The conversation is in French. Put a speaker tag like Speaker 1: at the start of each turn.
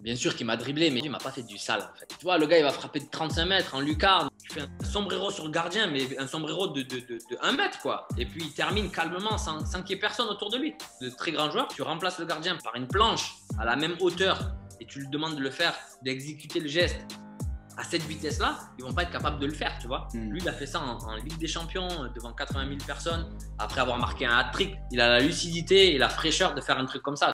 Speaker 1: Bien sûr qu'il m'a dribblé, mais il m'a pas fait du sale en fait. Tu vois, le gars il va frapper de 35 mètres en lucarne. Tu fais un sombrero sur le gardien, mais un sombrero de, de, de, 1 mètre quoi. Et puis il termine calmement sans, sans qu'il y ait personne autour de lui. De très grand joueur, tu remplaces le gardien par une planche à la même hauteur et tu lui demandes de le faire, d'exécuter le geste à cette vitesse-là, ils vont pas être capables de le faire, tu vois.
Speaker 2: Hmm.
Speaker 1: Lui, il a fait ça en, Ligue des Champions euh, devant 80 000 personnes. Après avoir marqué un hat-trick, il a la lucidité et la fraîcheur de faire un truc comme ça.